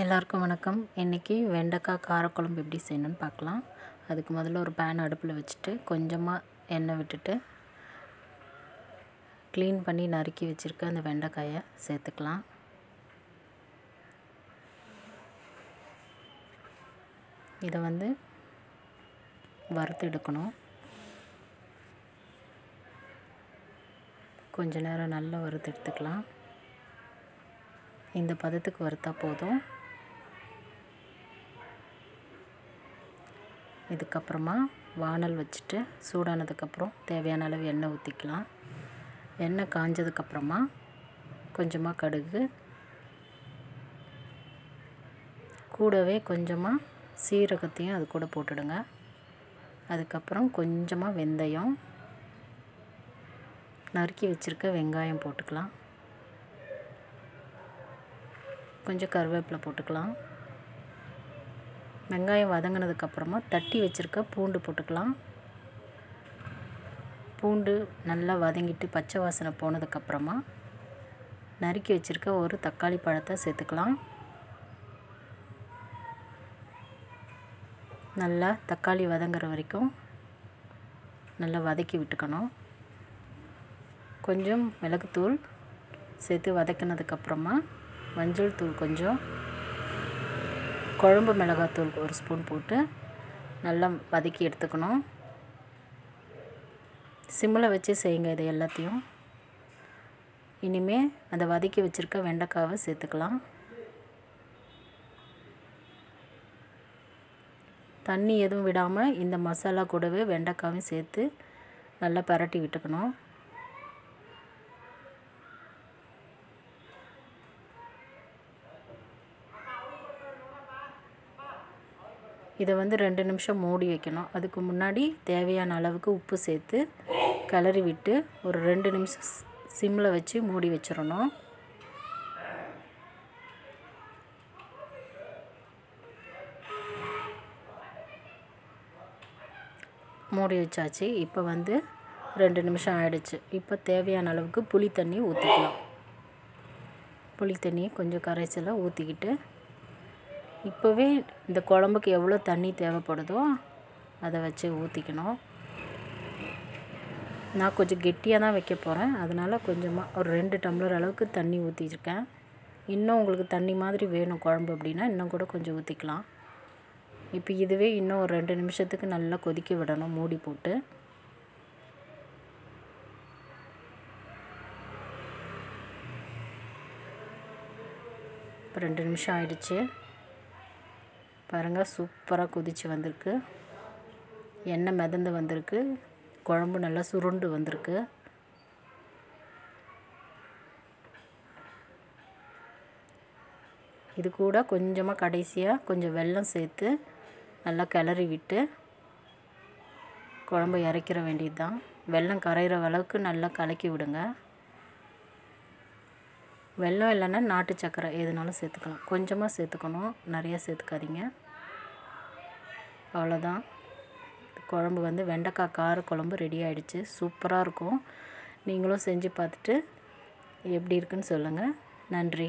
எல்லாருக்கும் வணக்கம். இன்றைக்கி வெண்டைக்காய் காரக்குழம்பு எப்படி செய்யணும்னு பார்க்கலாம். அதுக்கு முதல்ல ஒரு பேன் அடுப்பில் வச்சுட்டு கொஞ்சமாக எண்ணெய் விட்டுட்டு க்ளீன் பண்ணி நறுக்கி வச்சுருக்க அந்த வெண்டைக்காயை சேர்த்துக்கலாம். இதை வந்து வறுத்து எடுக்கணும். கொஞ்ச நேரம் நல்லா வறுத்து எடுத்துக்கலாம். இந்த பதத்துக்கு வறுத்தா போதும். இதுக்கப்புறமா வானல் வச்சுட்டு சூடானதுக்கப்புறம் தேவையான அளவு எண்ணெய் ஊற்றிக்கலாம் எண்ணெய் காஞ்சதுக்கப்புறமா கொஞ்சமாக கடுகு. கூடவே கொஞ்சமாக சீரகத்தையும் அது கூட போட்டுடுங்க. அதுக்கப்புறம் கொஞ்சமாக வெந்தயம். நறுக்கி வச்சுருக்க வெங்காயம் போட்டுக்கலாம். கொஞ்சம் கருவேப்பிலை போட்டுக்கலாம். வெங்காயம் வதங்கினதுக்கப்புறமா தட்டி வச்சுருக்க பூண்டு போட்டுக்கலாம். பூண்டு நல்லா வதங்கிட்டு பச்சை வாசனை போனதுக்கப்புறமா நறுக்கி வச்சுருக்க ஒரு தக்காளி பழத்தை சேர்த்துக்கலாம். நல்லா தக்காளி வதங்குற வரைக்கும் நல்லா வதக்கி விட்டுக்கணும். கொஞ்சம் மிளகுத்தூள் சேர்த்து வதக்கினதுக்கப்புறமா மஞ்சள் தூள் கொஞ்சம் குழம்பு மிளகாத்தூள் ஒரு ஸ்பூன் போட்டு நல்லா வதக்கி எடுத்துக்கணும். சிம்மில் வச்சு செய்யுங்க இது எல்லாத்தையும். இனிமேல் அந்த வதக்கி வச்சுருக்க வெண்டைக்காவை சேர்த்துக்கலாம். தண்ணி எதுவும் விடாமல் இந்த மசாலா கூடவே வெண்டைக்காவையும் சேர்த்து நல்லா பரட்டி விட்டுக்கணும். இதை வந்து ரெண்டு நிமிஷம் மூடி வைக்கணும். அதுக்கு முன்னாடி தேவையான அளவுக்கு உப்பு சேர்த்து கிளறி விட்டு ஒரு ரெண்டு நிமிஷம் சிம்மில் வச்சு மூடி வச்சிடணும். மூடி வச்சாச்சு. இப்போ வந்து ரெண்டு நிமிஷம் ஆயிடுச்சு. இப்போ தேவையான அளவுக்கு புளி தண்ணி ஊற்றிக்கலாம் புளி தண்ணியை கொஞ்சம் கரைச்சலாக ஊற்றிக்கிட்டு இப்போவே இந்த குழம்புக்கு எவ்வளோ தண்ணி தேவைப்படுதோ அதை வச்சு ஊற்றிக்கணும் நான் கொஞ்சம் கெட்டியாக தான் வைக்க போகிறேன் அதனால் கொஞ்சமாக ஒரு ரெண்டு டம்ளர் அளவுக்கு தண்ணி ஊற்றிருக்கேன் இன்னும் உங்களுக்கு தண்ணி மாதிரி வேணும் குழம்பு அப்படின்னா இன்னும் கூட கொஞ்சம் ஊற்றிக்கலாம் இப்போ இதுவே இன்னும் ஒரு ரெண்டு நிமிஷத்துக்கு நல்லா கொதிக்க விடணும் மூடி போட்டு. இப்போ ரெண்டு நிமிஷம் ஆயிடுச்சு. பாருங்கள் சூப்பராக கொதித்து வந்திருக்கு. எண்ணெய் மிதந்து வந்திருக்கு. குழம்பு நல்லா சுருண்டு வந்திருக்கு. இது கூட கொஞ்சமாக கடைசியாக கொஞ்சம் வெல்லம் சேர்த்து நல்லா கிளறி விட்டு குழம்பு இறக்கிற வேண்டியது தான் வெல்லம் கரைகிற அளவுக்கு நல்லா கலக்கி விடுங்க. வெல்லம் இல்லைன்னா நாட்டு சக்கரை எதுனாலும் சேர்த்துக்கலாம். கொஞ்சமாக சேர்த்துக்கணும். நிறையா சேர்த்துக்காதீங்க. அவ்வளோதான் குழம்பு வந்து வெண்டைக்காய் கார குழம்பு ரெடி ஆகிடுச்சு சூப்பராக இருக்கும். நீங்களும் செஞ்சு பார்த்துட்டு எப்படி இருக்குன்னு சொல்லுங்கள் நன்றி.